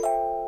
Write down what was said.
you